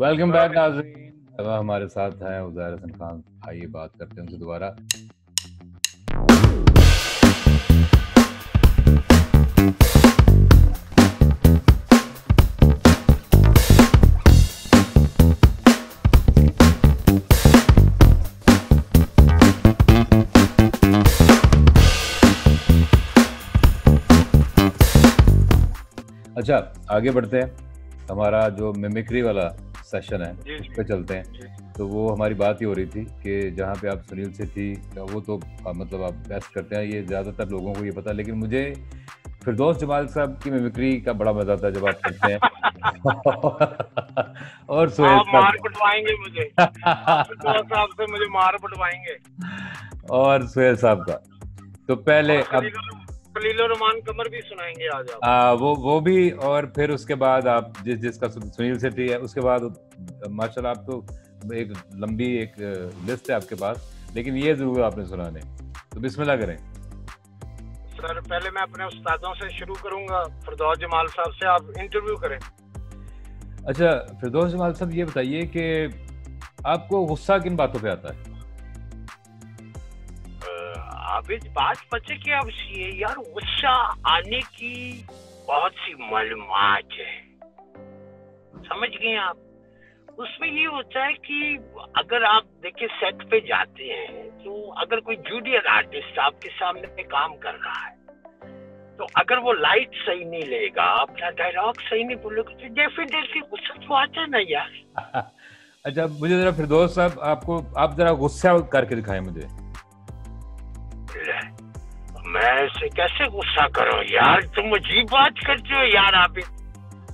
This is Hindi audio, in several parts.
वेलकम बैक नाजरीन। हमारे साथ हैं उजैर हसन खान। आइए बात करते हैं उनसे दोबारा। अच्छा आगे बढ़ते हैं। हमारा जो मिमिक्री वाला सेशन है उस जी। पे चलते हैं। तो वो हमारी बात ही हो रही थी कि जहाँ पे आप सुनील से थी वो तो आ, मतलब आप बेस्ट करते हैं ये ज़्यादातर लोगों को ये पता लेकिन मुझे फिरदौस जमाल साहब की मिमिक्री का बड़ा मज़ा आता है जब आप करते हैं। और सुहेल मार पटवाएँगे मुझे। साहब से मुझे मार पटवाएँगे। और सुहेल साहब का। तो पहले अब खलील कमर भी सुनाएँगे आज आप। आ, वो वो भी और फिर उसके बाद आप जिस जिसका सुनील सेट्टी है उसके बाद माशाल्लाह आप तो एक लंबी एक लिस्ट है आपके पास लेकिन ये ज़रूर आपने सुनाने तो बिस्मिल्लाह करें। सर पहले मैं अपने उस्तादों से शुरू करूँगा फिरदौस जमाल साहब से आप इंटरव्यू करें। अच्छा फिरदौस जमाल साहब ये बताइए कि आपको गुस्सा किन बातों पे आता है? इस बात बचे कि अब यार गुस्सा आने की बहुत सी मालूमात है। समझ गए आप? उसमें ये होता है कि अगर आप देखिए सेट पे जाते हैं तो अगर कोई जूनियर आर्टिस्ट आपके सामने काम कर रहा है तो अगर वो लाइट सही नहीं लेगा, अपना डायलॉग सही नहीं बोलेगा तो डेफिनेटली गुस्सा तो आता है ना यार। अच्छा मुझे जरा फिरदौस साहब, आपको, आप जरा गुस्सा करके दिखाएँ मुझे। ले, मैं ऐसे कैसे गुस्सा करूँ? यार तुम अजीब बात करते हो यार आप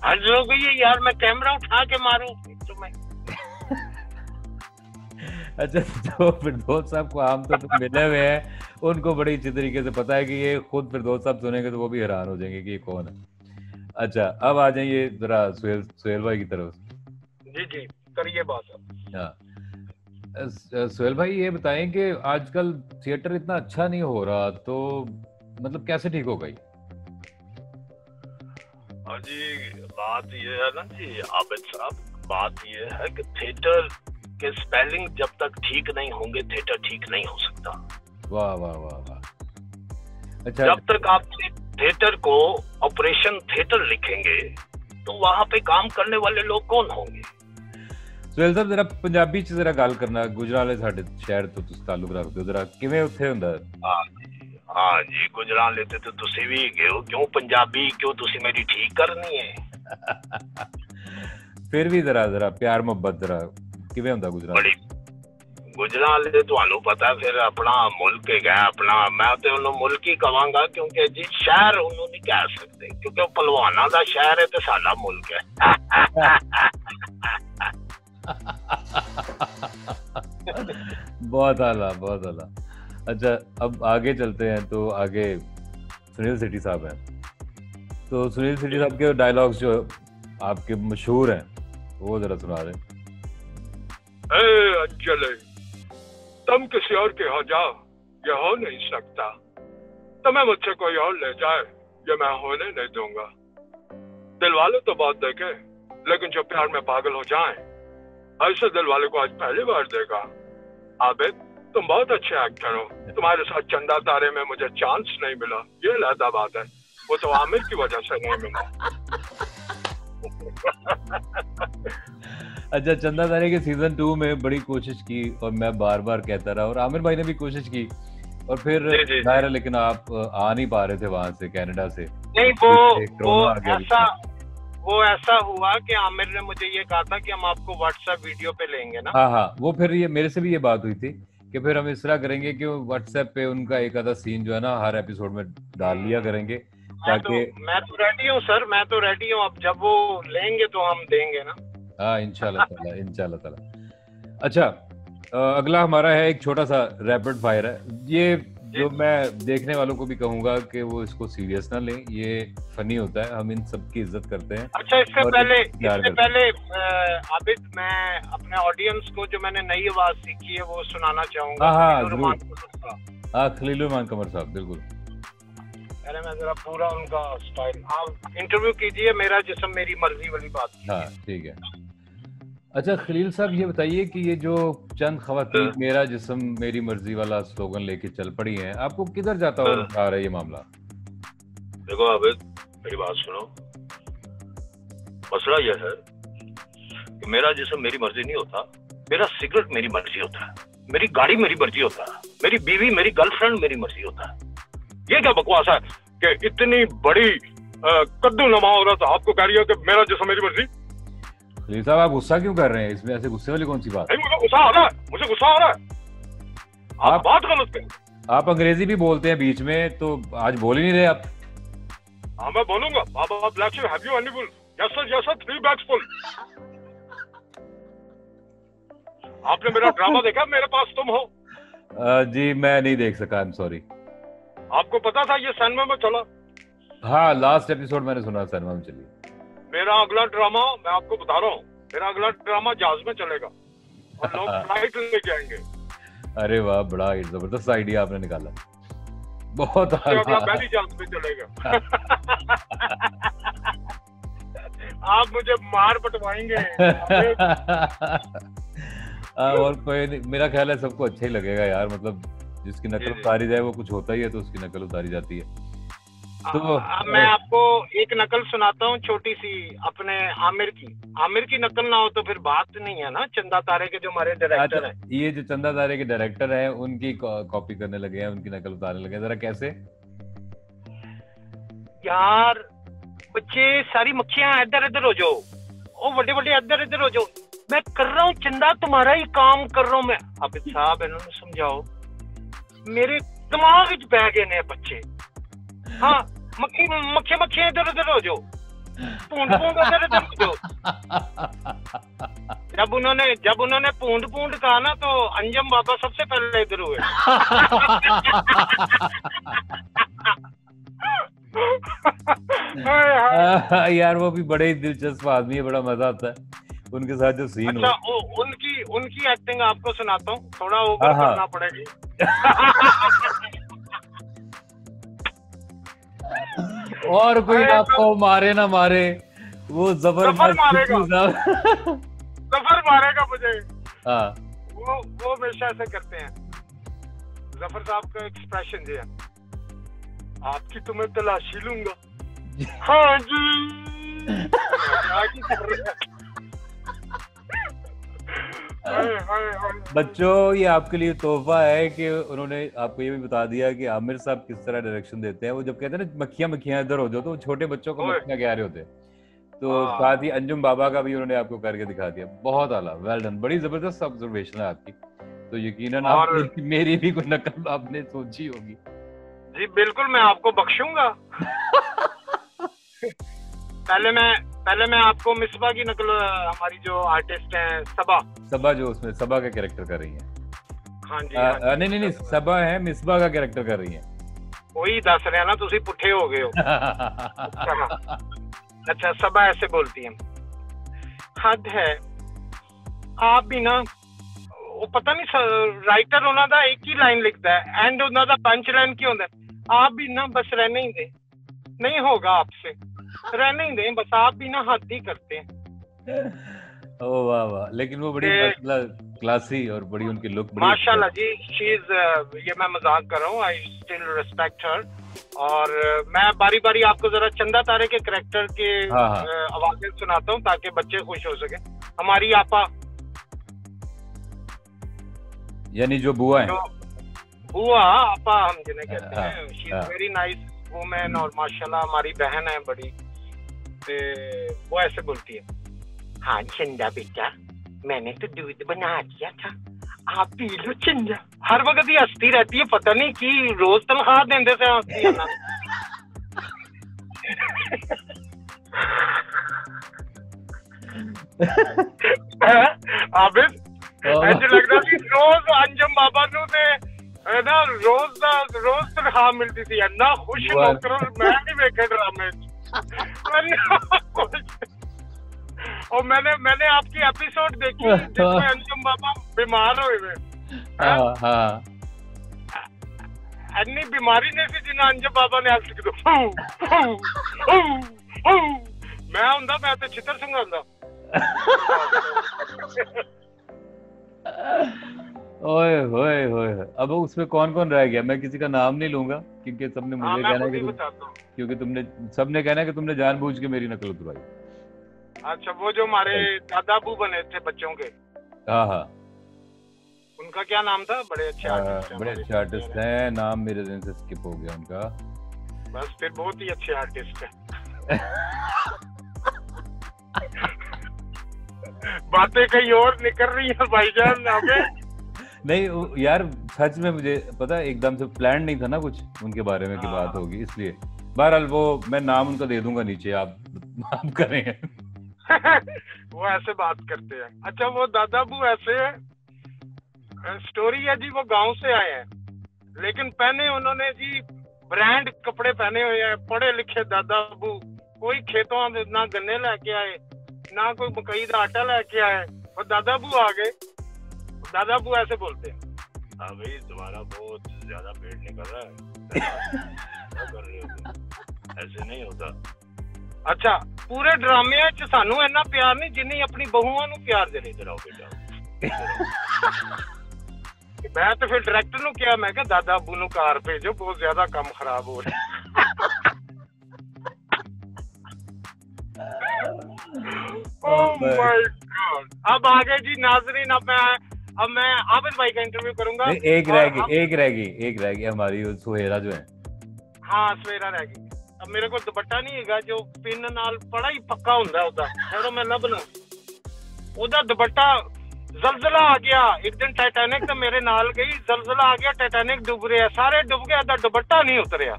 हद हो गई है यार मैं कैमरा उठा के मारूं। तुम्हें अच्छा जो फिरदौस साहब को आमतौर पर मिले हुए हैं। उनको बड़ी अच्छी तरीके से पता है कि ये खुद फिरदौस साहब सुनेंगे तो वो भी हैरान हो जाएँगे कि ये कौन है। अच्छा अब आ जाइए जरा सुहेल सुहेल भाई की तरफ़। जी जी करिए बात। हाँ। सुहेल भाई ये बताएँ कि आजकल थिएटर इतना अच्छा नहीं हो रहा तो मतलब कैसे ठीक हो ये हाँ जी बात ये है ना जी आबिद साहब बात ये है कि थिएटर के स्पेलिंग जब तक ठीक नहीं होंगे थिएटर ठीक नहीं हो सकता। वाह वाह वाह वाह। अच्छा। जब तक आप थिएटर को ऑपरेशन थिएटर लिखेंगे तो वहाँ पे काम करने वाले लोग कौन होंगे? ਸੁਹੇਲ ਸਾਹਿਬ ਜਰਾ ਪੰਜਾਬੀ ਚ ਜਰਾ ਗੱਲ ਕਰਨਾ ਗੁਜਰਾਲ ਸਾਡੇ ਸ਼ਹਿਰ ਤੋਂ ਤੁਸੀਂ ਤਾਲੁਕ ਰੱਖਦੇ ਹੋ ਜਰਾ ਕਿਵੇਂ ਉੱਥੇ ਹੁੰਦਾ? ਹਾਂ ਜੀ ਗੁਜਰਾਲ ਲੈਤੇ ਤੇ ਤੁਸੀਂ ਵੀ ਗਏ ਹੋ ਕਿਉਂ ਪੰਜਾਬੀ ਕਿਉਂ ਤੁਸੀਂ ਮੇਰੀ ਠੀਕ ਕਰਨੀ ਹੈ ਫਿਰ ਵੀ ਜਰਾ ਜਰਾ ਪਿਆਰ ਮੁਹੱਬਤ ਜਰਾ ਕਿਵੇਂ ਹੁੰਦਾ ਗੁਜਰਾਲ? ਗੁਜਰਾਲ ਦੇ ਤੁਹਾਨੂੰ ਪਤਾ ਫਿਰ ਆਪਣਾ ਮੁਲਕ ਹੈਗਾ ਆਪਣਾ ਮੈਂ ਤੇ ਉਹਨੂੰ ਮੁਲਕ ਹੀ ਕਵਾਂਗਾ ਕਿਉਂਕਿ ਜੀ ਸ਼ਹਿਰ ਉਹਨੂੰ ਨਹੀਂ ਕਹਿ ਸਕਦੇ ਕਿਉਂਕਿ ਉਹ ਪਹਿਲਵਾਨਾਂ ਦਾ ਸ਼ਹਿਰ ਹੈ ਤੇ ਸਾਡਾ ਮੁਲਕ ਹੈ। बहुत आला बहुत आला। अच्छा अब आगे चलते हैं तो आगे सुनील सेठी साहब हैं। तो सुनील सेठी साहब के डायलॉग्स जो आपके मशहूर हैं, वो जरा सुना अंजलि, तुम किसी और के हो जाओ ये हो नहीं सकता। तुम्हें मुझसे कोई और ले जाए ये मैं होने नहीं दूँगा। दिल वाले तो बहुत देखे, लेकिन जो प्यार में पागल हो जाए, ऐसे दिल वाले को आज पहली बार देखा। आबिद तुम बहुत अच्छे एक्टर हो। तुम्हारे साथ चंदा तारे में मुझे चांस नहीं मिला। ये लहदा बात है। वो तो आमिर की वजह से नहीं मिला। अच्छा चंदा तारे के सीज़न टू में बड़ी कोशिश की और मैं बार बार कहता रहा और आमिर भाई ने भी कोशिश की और फिर। ज़ाहिर है लेकिन आप आ नहीं पा रहे थे वहाँ से कनाडा से। नहीं वो वो ऐसा वो ऐसा हुआ कि आमिर ने मुझे ये कहा था कि हम आपको व्हाट्सएप वीडियो पे लेंगे ना। हाँ हाँ। वो फिर ये मेरे से भी ये बात हुई थी कि फिर हम इस तरह करेंगे कि व्हाट्सएप पे उनका एक आधा सीन जो है ना हर एपिसोड में डाल लिया करेंगे मैं तो ताकि मैं तो रेडी हूँ सर मैं तो रेडी हूँ। अब जब वो लेंगे तो हम देंगे ना। हाँ ताला इंशाल्लाह ताला। अच्छा अगला हमारा है एक छोटा सा रैपिड फायर है। ये जो मैं देखने वालों को भी कहूँगा कि वो इसको सीरियस ना लें। ये फनी होता है। हम इन सब की इज़्ज़त करते हैं अच्छा इससे पहले इससे पहले आबिद मैं अपने ऑडियंस को जो मैंने नई आवाज़ सीखी है वो सुनाना चाहूँगा। हाँ, हाँ, ज़रूर। रहमान। हाँ कमर साहब बिल्कुल। पहले मैं जरा पूरा उनका स्टाइल आप इंटरव्यू कीजिए मेरा जिसम मेरी मर्ज़ी वाली बात। हाँ ठीक है। अच्छा खलील साहब ये बताइए कि ये जो चंद खवातीन मेरा जिसम मेरी मर्ज़ी वाला स्लोगन लेके चल पड़ी हैं आपको किधर जाता हुआ आ रहा है ये मामला? देखो आबिद मेरी बात सुनो। मसला यह है कि मेरा जिसम मेरी मर्ज़ी नहीं होता मेरा सिगरेट मेरी मर्ज़ी होता है मेरी गाड़ी मेरी मर्ज़ी होता है मेरी बीवी मेरी गर्लफ्रेंड मेरी मर्ज़ी होता। है ये क्या बकवास है कि इतनी बड़ी कद्दू नमा औरत आपको कह रही है कि मेरा जिसम मेरी मर्ज़ी? खलील साहब आप गुस्सा क्यों कर रहे हैं इसमें ऐसे गुस्से वाली कौन सी बात मुझे गुस्सा आ रहा है मुझे गुस्सा आ रहा है आप, आप बात गलत कर आप अंग्रेज़ी भी बोलते हैं बीच में तो आज बोल ही नहीं रहे आप हाँ मैं बोलूँगा baa baa black sheep have you any full yes sir yes sir three bags full आपने मेरा ड्रामा देखा मेरे पास तुम हो आ, जी मैं नहीं देख सका आई एम सॉरी आपको पता था ये सैनमा में चला? हाँ लास्ट एपिसोड मैंने सुना सैनमा में चली। मेरा अगला ड्रामा मैं आपको बता रहा हूँ। मेरा अगला ड्रामा जहाज़ में चलेगा। और लोग फ़्लाइट लेके आएँगे। अरे वाह बड़ा ज़बरदस्त आइडिया आपने निकाला। बहुत पहली जहाज़ में चलेगा। आप मुझे मार पटवाएँगे। और कोई नहीं मेरा ख्याल है सबको अच्छा ही लगेगा यार मतलब जिसकी नकल उतारी जाए वो कुछ होता ही है तो उसकी नकल उतारी जाती है। तो आ, मैं आपको एक नकल सुनाता हूँ छोटी सी अपने आमिर की। आमिर की नकल ना हो तो फिर बात नहीं है ना? चंदा तारे के जो हमारे डायरेक्टर अच्छा, हैं। ये जो चंदा तारे के डायरेक्टर हैं उनकी कॉपी करने लगे हैं उनकी नकल उतारने लगे जरा कैसे? यार बच्चे सारी मक्खियाँ इधर इधर हो जाओ। ओ बड़े बड़े इधर इधर हो जाओ। मैं कर रहा हूँ चंदा तुम्हारा ही काम कर रहा हूँ मैं। अब साहब इन्होंने समझाओ। मेरे दिमाग बह गए ने बच्चे। हाँ मक्खी मक्खी मक्खी इधर उधर हो जाओ पूंड पूंड इधर इधर हो जाओ जब उन्होंने जब उन्होंने पूंड पूंड कहा ना तो अंजम बाबा सबसे पहले इधर हुए। यार वो भी बड़े ही दिलचस्प आदमी है बड़ा मज़ा आता है। उनके साथ जो सीन अच्छा, हो। उनकी उनकी एक्टिंग आपको सुनाता हूँ। थोड़ा ओवर हाँ, हाँ। करना पड़ेगी। और कोई आपको मारे ना मारे वो जबर मारेगा। ज़फ़र मारेगा मुझे। हाँ। वो वो हमेशा ऐसे करते हैं। ज़फ़र साहब का एक्सप्रेशन जी है। आपकी तो मैं तलाशी लूँगा। हाँ जी। बच्चों ये आपके लिए तोहफा है कि उन्होंने आपको ये भी बता दिया कि आमिर साहब किस तरह डायरेक्शन देते हैं। वो जब कहते हैं ना मक्खियाँ मक्खियाँ इधर हो जाओ तो छोटे बच्चों को मक्खियाँ कह रहे होते हैं? तो हाँ। साथ ही अंजुम बाबा का भी उन्होंने आपको करके दिखा दिया। बहुत आला वेल डन बड़ी ज़बरदस्त ऑब्जर्वेशन है आपकी। तो यकीनन आप मेरी भी कोई नकल आपने सोची होगी। जी बिल्कुल मैं आपको बख्शूँगा। पहले मैं पहले मैं आपको मिसबा की नकल हमारी जो आर्टिस्ट हैं सबा सबा जो उसमें सबा का कैरेक्टर कर रही है हाँ जी हाँ जी नहीं नहीं नहीं सबा है मिसबा का कैरेक्टर कर रही है वही दस रहे ना तुम पुठे हो गए हो अच्छा सबा ऐसे बोलती है हद है आप भी ना ਉਹ ਪਤਾ ਨਹੀਂ ਰਾਈਟਰ ਉਹਨਾਂ ਦਾ ਇੱਕ ਹੀ ਲਾਈਨ ਲਿਖਦਾ ਹੈ ਐਂਡ ਉਹਨਾਂ ਦਾ ਪੰਚ ਲਾਈਨ ਕੀ ਹੁੰਦਾ ਆਪ ਵੀ ਨਾ ਬਸ ਰਹਿਣੇ ਹੀ ਦੇ नहीं होगा आपसे रहने ही दें बस आप भी ना हद ही करते हैं। ओ वाह वाह। लेकिन वो बड़ी मतलब क्लासी और बड़ी उनकी लुक बड़ी माशाल्लाह जी शी इज़ ये मैं मज़ाक कर रहा हूँ आई स्टिल रिस्पेक्ट हर और uh, मैं बारी बारी आपको जरा चंदा तारे के करेक्टर के हाँ, हाँ. Uh, आवाज़ें सुनाता हूँ ताकि बच्चे खुश हो सके। हमारी आपा यानी जो बुआ है। बुआ आपा हम जिन्हें कहते हाँ, हैं she is very nice women और माशाल्लाह हमारी बहन है बड़ी। वो ऐसे बोलती है हाँ चंदा बेटा मैंने तो दूध बना दिया था। आप पी लो चंदा हर वक्त ही हंसती रहती है पता नहीं की रोज तनख्वाह देंदे से हंसती है ना। आबिद ऐसे लग रहा थी रोज अंजम बाबा नु ते ना रोज ना रोज तनख्वाह मिलती थी। ना खुश नौकर मैं नहीं वेखे ड्रामे और मैंने मैंने आपकी एपिसोड देखी जिसमें हाँ। अंजुम बाबा बीमार हुए हुए। हाँ, हाँ। अन्नी बीमारी ने सी जिन्ना अंजुम बाबा ने हल सिख तो। मैं ਹੁੰਦਾ ਮੈਂ ਤੇ ਛਿੱਤਰ ਸਿੰਘ ਹੁੰਦਾ ओए होए होए अब उसमें कौन कौन रह गया? मैं किसी का नाम नहीं लूँगा क्योंकि सबने हाँ मुझे कहना है कि तुम क्योंकि तुमने सबने कहना है कि तुमने जानबूझ के मेरी नकल उतरवाई। अच्छा वो जो हमारे दादाबू बने थे बच्चों के। हाँ हाँ। उनका क्या नाम था? बड़े अच्छे आर्टिस्ट बड़े अच्छे आर्टिस्ट हैं नाम मेरे दिन से स्किप हो गया उनका। बस फिर बहुत ही अच्छे आर्टिस्ट हैं। बातें कहीं और निकल रही है भाईजान आगे। नहीं यार सच में मुझे पता है, एकदम से प्लान नहीं था ना कुछ उनके बारे में की हाँ। बात होगी इसलिए। बहरहाल वो मैं नाम उनका दे दूँगा नीचे आप आप करें। वो ऐसे बात करते हैं। अच्छा वो दादाबू ऐसे है स्टोरी है जी वो गाँव से आए हैं। लेकिन पहने उन्होंने जी ब्रांड कपड़े पहने हुए हैं पढ़े लिखे दादा दादाबू। कोई खेतों ना गन्ने लेके आए ना कोई मकई का आटा लेके आए और दादाबू आ गए। दादाबू ऐसे बोलते हैं हाँ भाई तुम्हारा बहुत ज्यादा पेट निकल रहा है क्या कर रहे हो तुम? ऐसे नहीं होता ਅੱਛਾ ਪੂਰੇ ਡਰਾਮੇ 'ਚ ਸਾਨੂੰ ਇੰਨਾ ਪਿਆਰ ਨਹੀਂ ਜਿੰਨੀ ਆਪਣੀ ਬਹੂਆਂ ਨੂੰ ਪਿਆਰ ਦੇ ਇਧਰ ਆਓ ਬੇਟਾ ਮੈਂ ਤਾਂ ਫਿਰ ਡਾਇਰੈਕਟਰ ਨੂੰ ਕਿਹਾ ਮੈਂ ਕਿਹਾ ਦਾਦਾ ਅੱਬੂ ਨੂੰ ਕਾਰ ਭੇਜੋ ਬਹੁਤ ਜ਼ਿਆਦਾ ਕੰਮ ਖਰਾਬ ਹੋ ਰਿਹਾ ओह माय गॉड अब आगे जी नाजरीन अब मैं अब मैं आबिद भाई का इंटरव्यू करूँगा एक रहेगी एक रहेगी एक रहेगी हमारी सुहेरा जो है हाँ सुहेरा रहेगी अब मेरे को दुपट्टा नहीं हैगा जो पिन ਨਾਲ ਬੜਾ ਹੀ ਪੱਕਾ ਹੁੰਦਾ ਉਹਦਾ ਜਦੋਂ ਮੈਂ ਲੱਭਣਾ ਉਹਦਾ ਦੁਪੱਟਾ ਜ਼ਲਜ਼ਲਾ ਆ ਗਿਆ ਇੱਕ ਦਿਨ ਟਾਈਟੈਨਿਕ ਤੇ ਮੇਰੇ ਨਾਲ ਗਈ ਜ਼ਲਜ਼ਲਾ ਆ ਗਿਆ ਟਾਈਟੈਨਿਕ ਡੁੱਬ ਰਿਹਾ ਸਾਰੇ ਡੁੱਬ ਗਏ ਉਹਦਾ ਦੁਪੱਟਾ ਨਹੀਂ ਉਤਰਿਆ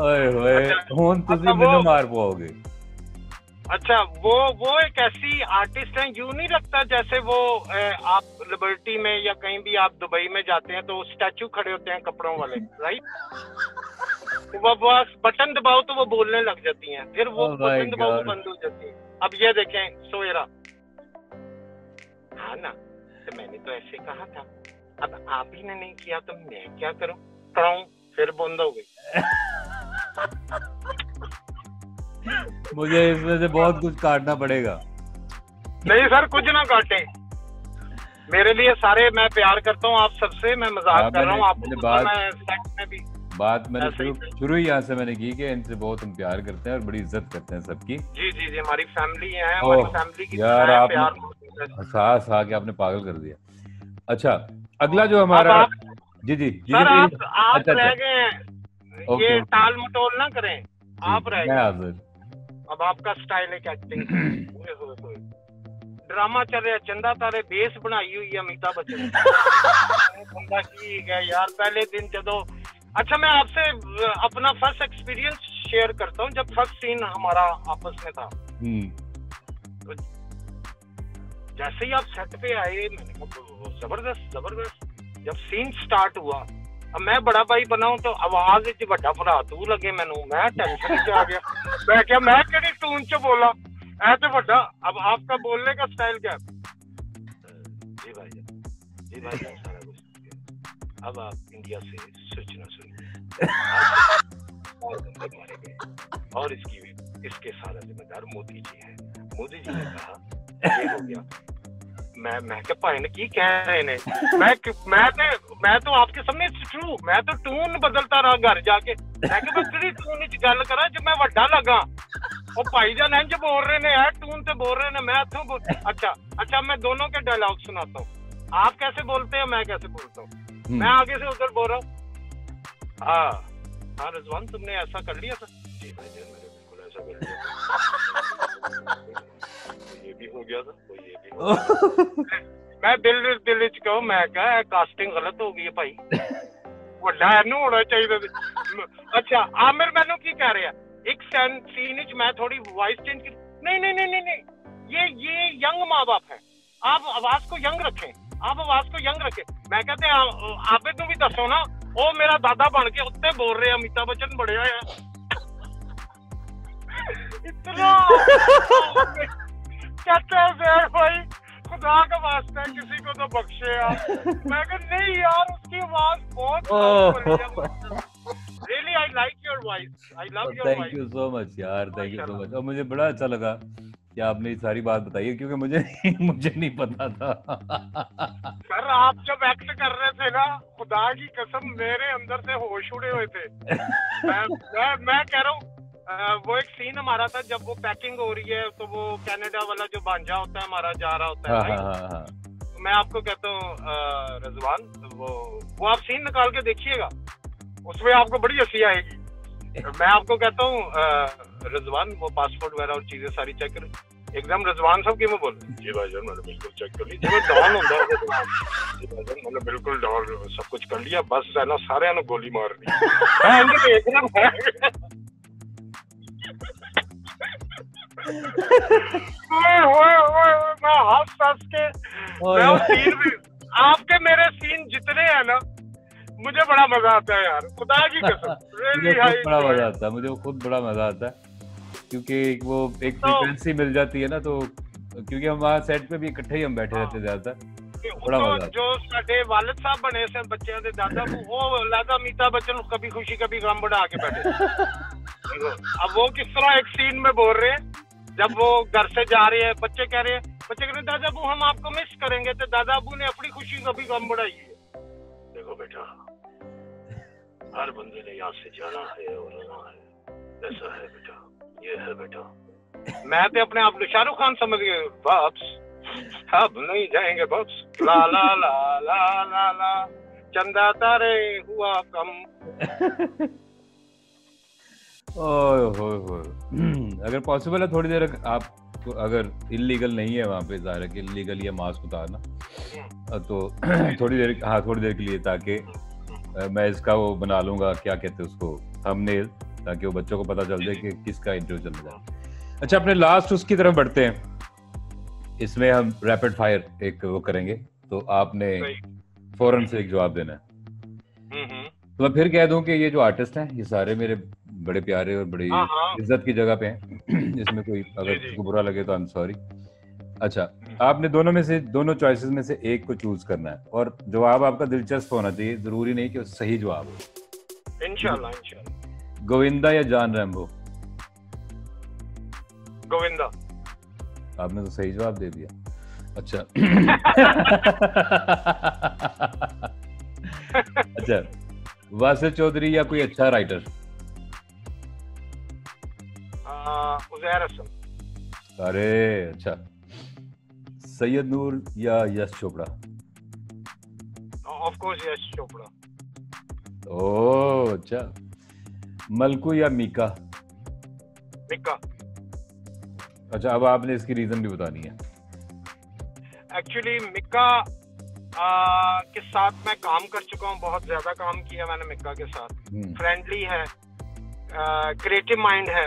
ਓਏ ਹੋਏ ਹੁਣ ਤੁਸੀਂ ਮੈਨੂੰ ਮਾਰ ਪਾਓਗੇ अच्छा वो वो एक ऐसी आर्टिस्ट है यूँ नहीं लगता जैसे वो ए, आप लिबर्टी में या कहीं भी आप दुबई में जाते हैं तो स्टैचू खड़े होते हैं कपड़ों वाले राइट तो वो बस बटन दबाओ तो वो बोलने लग जाती हैं फिर वो Oh बटन दबाओ God. बंद हो जाती है। अब ये देखें सोएरा हाँ ना तो मैंने तो ऐसे कहा था। अब आप ही ने नहीं किया तो मैं क्या करूँ? कराऊं फिर बंद हो गई। मुझे इसमें से बहुत कुछ काटना पड़ेगा। नहीं सर कुछ ना काटे। मेरे लिए सारे मैं प्यार करता हूँ आप सबसे मैं मज़ाक कर रहा हूँ आपको मैंने बात- मैं सेक्स में भी बात मैंने शुरू शुरू ही यहाँ से मैंने की कि इनसे बहुत हम प्यार करते हैं और बड़ी इज़्ज़त करते हैं सबकी। जी जी जी हमारी फैमिली है हमारी फैमिली की यार, आपने- है। हंसा हंसा के आपने पागल कर दिया। अच्छा अगला जो हमारा जी जी जी सर आप आप अच्छा, रह अच्छा। गए ये टाल मटोल ना करें आप रह गए। हाजिर। अब आपका स्टाइल है एक्टिंग ड्रामा चल रहा है चंदा तारे बेस बनाई हुई है अमिताभ बच्चन। बंदा ठीक है यार पहले दिन जदों अच्छा मैं आपसे अपना फ़र्स्ट एक्सपीरियंस शेयर करता हूँ जब फ़र्स्ट सीन हमारा आपस में था। हम्म। जैसे ही आप सेट पे आए मैंने कहा ज़बरदस्त ज़बरदस्त। जब सीन स्टार्ट हुआ बड़ा भाई बना हूँ तो आवाज़ विच बड़ा भरा तू लगे मैनू। मैं टेंशन च आ गया मैं क्या, मैं केड़ी टून च बोला? ऐ तो बड़ा अब आपका बोलने का स्टाइल क्या? जी भाई जी भाई सारा कुछ। अब आप इंडिया से सूचना सुनिए। और इसकी, इसके सारा जिम्मेदार मोदी जी है। मोदी जी ने कहा, ये हो गया मैं मैं क्या भाई ने की कह रहे ने मैं मैं तो मैं तो आपके सामने ट्रू मैं तो टून बदलता रहा घर जाके मैं कि बस तेरी टून विच गल करा जब मैं ਵੱਡਾ लगा ਉਹ ਭਾਈ ਜਾਨ ਇੰਜ बोल रहे ने यार टून से बोल रहे ने मैं इथों बोल अच्छा अच्छा मैं दोनों के डायलॉग सुनाता हूँ आप कैसे बोलते हैं मैं कैसे बोलता हूँ हम्म, मैं आगे से उधर बोल रहा हूँ हाँ हाँ रिजवान तुमने ऐसा कर लिया था जी भाई जान मैंने बिल्कुल ऐसा कर लिया था। ये भी हो गया था वो ये भी हो गया था। ਮੈਂ ਦਿਲ ਦਿਲ ਚ ਕਹੋ ਮੈਂ ਕਹਾਂ ਕਾਸਟਿੰਗ ਗਲਤ ਹੋ ਗਈ ਹੈ ਭਾਈ ਵੱਡਾ ਇਹਨੂੰ ਹੋਣਾ ਚਾਹੀਦਾ ਸੀ ਮ- ਅੱਛਾ ਆਮਿਰ ਮੈਨੂੰ ਕੀ ਕਹਿ ਰਿਹਾ ਇੱਕ ਸੀਨ सीन ਵਿੱਚ मैं थोड़ी वॉइस चेंज की नहीं नहीं नहीं नहीं नहीं ये ये यंग माँ बाप है आप आवाज को यंग रखें आप आवाज को यंग रखें मैं कहते हैं आपे ਨੂੰ ਵੀ ਦੱਸੋ ਨਾ ਉਹ ਮੇਰਾ ਦਾਦਾ ਬਣ ਕੇ ਉੱਤੇ ਬੋਲ ਰਿਹਾ ਅਮਿਤਾਭ ਬੱਚਨ ਬੜਿਆ ਆ इतना कहते हैं जैर भाई खुदा का वास्ता है किसी को तो बख्शे यार मैं कहा नहीं यार उसकी आवाज़ बहुत really I like your voice I love your thank voice you so much यार थैंक यू सो। मच और मुझे बड़ा अच्छा लगा कि आपने ये सारी बात बताई है क्योंकि मुझे मुझे नहीं पता था। सर आप जब एक्ट कर रहे थे ना खुदा की कसम मेरे अंदर से होश उड़े हुए थे। मैं मैं, मैं कह रहा हूँ वो एक सीन हमारा था जब वो पैकिंग हो रही है तो वो कनाडा वाला जो बांझा होता है हमारा जा रहा होता है हाँ, हाँ, हाँ, हाँ. मैं आपको कहता हूँ रजवान वो वो आप सीन निकाल के देखिएगा। उसमें आपको बड़ी हँसी आएगी। मैं आपको कहता हूँ रजवान वो पासपोर्ट वगैरह और चीज़ें सारी चेक कर एकदम रजवान साहब की मैं बोल जी भाई जान मैंने बिल्कुल चेक कर लिया डॉन होता है तो जी भाई जान मैंने बिल्कुल डॉन सब कुछ कर लिया बस है ना सारे गोली मार ली। हाँ, तो एकदम मैं इनके देख रहा मैं हंस हंस के मैं उस सीन में आपके मेरे सीन जितने हैं ना मुझे बड़ा मजा आता है यार खुदा की कसम मुझे खुद बड़ा मजा आता है मुझे खुद बड़ा मजा आता है क्योंकि वो एक फ्रीक्वेंसी तो, मिल जाती है ना तो क्योंकि हम वहाँ सेट पे भी इकट्ठे ही हम बैठे रहते ज्यादातर ਬੜਾ ਮਜ਼ਾ ਜੋ ਸਾਡੇ ਵਾਲਿਦ ਸਾਹਿਬ ਬਣੇ ਸਨ ਬੱਚਿਆਂ ਦੇ ਦਾਦਾ ਉਹ ਲਾਦਾ मीता बच्चन कभी खुशी कभी गम बढ़ा के बैठे अब वो किस तरह एक सीन में बोल रहे हैं जब वो घर से जा रहे हैं बच्चे कह रहे हैं बच्चे कह रहे हैं दादा अबू हम आपको मिस करेंगे। तो दादा अबू ने अपनी खुशी कभी गम बढ़ाई है। देखो बेटा हर बंदे ने यहाँ से जाना है और रहना है। ऐसा है बेटा ये है बेटा। मैं तो अपने आप को शाहरुख खान समझ गए बॉब्स अब नहीं जाएँगे बॉब्स। ला ला ला ला ला ला चंदा तारे हुआ कम। ओए होए होए। अगर पॉसिबल है थोड़ी देर आप तो अगर इलीगल नहीं है वहाँ पे ज़ाहिर है कि इलीगल या मास्क उतारना। तो थोड़ी देर हाँ थोड़ी देर के लिए ताकि मैं इसका वो बना लूँगा क्या कहते हैं उसको थंबनेल ताकि वो बच्चों को पता चल जाए कि किसका इंटरव्यू चल रहा है। अच्छा अपने लास्ट उसकी तरफ़ बढ़ते हैं। इसमें हम रैपिड फायर एक वो करेंगे तो आपने फ़ौरन से एक जवाब देना है। हम्म। तो मैं फिर कह दूँ कि ये जो आर्टिस्ट हैं ये सारे मेरे बड़े प्यारे और बड़ी हाँ, हाँ। इज़्ज़त की जगह पे हैं। इसमें कोई अगर बुरा लगे तो आई एम सॉरी अच्छा हम्म। आपने दोनों में से दोनों चॉइसेस में से एक को चूज़ करना है। और जवाब आपका दिलचस्प होना चाहिए ज़रूरी नहीं कि सही जवाब हो। गोविंदा या जान रैम्बो? गोविंदा। आपने तो सही जवाब दे दिया। अच्छा। अच्छा वासिफ चौधरी या कोई अच्छा राइटर उजैर अरे अच्छा। सैयद नूर या Yash Chopra? Of course Yash Chopra. ओ अच्छा। मलकू या मीका? मीका। अच्छा अब आपने इसकी रीजन भी बतानी है। एक्चुअली मिक्का के साथ मैं काम कर चुका हूँ बहुत ज़्यादा काम किया मैंने मिक्का के साथ। Friendly hmm. है क्रिएटिव माइंड है।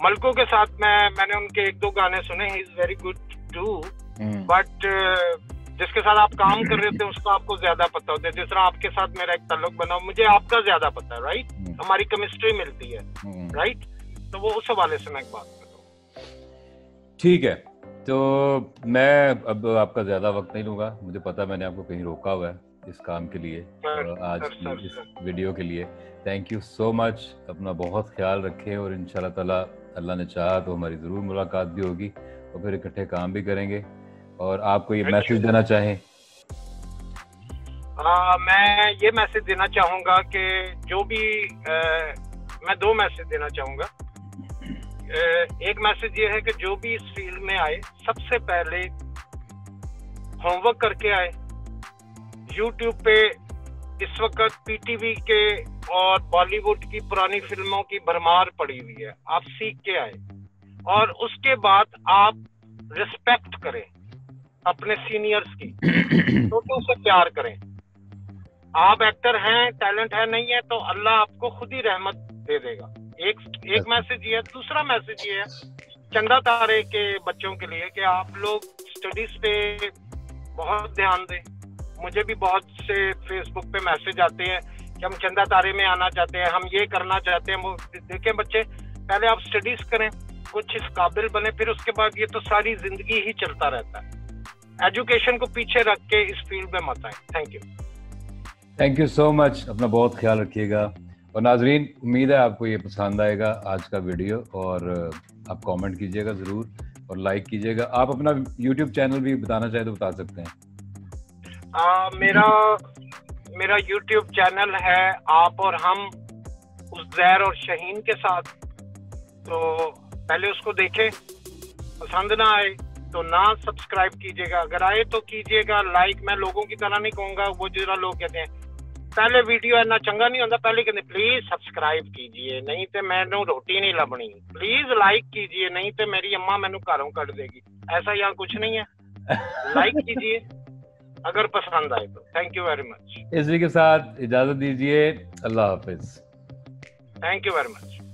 मलको के साथ मैं मैंने उनके एक दो गाने सुने he is very good too but जिसके साथ आप काम कर रहे थे उसका आपको ज़्यादा पता होता है। जिस तरह आपके साथ मेरा एक ताल्लुक बना मुझे आपका ज़्यादा पता है राइट हम्म। हमारी केमिस्ट्री मिलती है राइट हम्म। तो वो उस हवाले से मैं एक बात कर ठीक है तो मैं अब आपका ज़्यादा वक्त नहीं लूँगा। मुझे पता मैंने आपको कहीं रोका हुआ है इस काम के लिए सर, आज सर, सर, इस सर. वीडियो के लिए। थैंक यू सो मच अपना बहुत ख्याल रखें और इन ताला अल्लाह ने चाहा तो हमारी ज़रूर मुलाकात भी होगी और फिर इकट्ठे काम भी करेंगे। और आपको ये मैसेज देना चाहें। आ, मैं ये मैसेज देना चाहूँगा कि जो भी आ, मैं दो मैसेज देना चाहूँगा। एक मैसेज ये है कि जो भी इस फ़ील्ड में आए सबसे पहले होमवर्क करके आए। यूट्यूब पे इस वक्त पीटीवी के और बॉलीवुड की पुरानी फ़िल्मों की भरमार पड़ी हुई है। आप सीख के आए। और उसके बाद आप रिस्पेक्ट करें अपने सीनियर्स की। छोटों से प्यार करें। आप एक्टर हैं टैलेंट है नहीं है तो अल्लाह आपको खुद ही रहमत दे देगा। एक एक मैसेज अच्छा। ये है दूसरा मैसेज ये है चंदा तारे के बच्चों के लिए कि आप लोग स्टडीज़ पे बहुत ध्यान दें। मुझे भी बहुत से फेसबुक पे मैसेज आते हैं कि हम चंदा तारे में आना चाहते हैं, हम ये करना चाहते हैं, वो देखें बच्चे, पहले आप स्टडीज़ करें, कुछ इस काबिल बने, फिर उसके बाद ये तो सारी ज़िंदगी ही चलता रहता है। एजुकेशन को पीछे रख के इस फ़ील्ड में मत आए। Thank you thank you so much अपना बहुत ख्याल रखिएगा। और नाजरीन, उम्मीद है आपको ये पसंद आएगा आज का वीडियो, और आप कमेंट कीजिएगा ज़रूर, और लाइक कीजिएगा। आप अपना यूट्यूब चैनल भी बताना चाहे तो बता सकते हैं। मेरा मेरा यूट्यूब चैनल है आप और हम उजैर और शहीन के साथ। तो पहले उसको देखें, पसंद ना आए तो ना सब्सक्राइब कीजिएगा। अगर आए तो कीजिएगा लाइक मैं लोगों की तरह नहीं कहूँगा, वो जरा लोग कहते हैं। पहले वीडियो इतना चंगा नहीं होता, पहले कहते प्लीज़ सब्सक्राइब कीजिए, नहीं तो मैनू रोटी नहीं लभनी। प्लीज़ लाइक कीजिए, नहीं तो मेरी अम्मा मैनू घरों कट देगी। ऐसा यहाँ कुछ नहीं है। लाइक कीजिए। अगर पसंद आए तो। थैंक यू वेरी मच इसी के साथ इजाज़त दीजिए। अल्लाह हाफिज। Thank you very much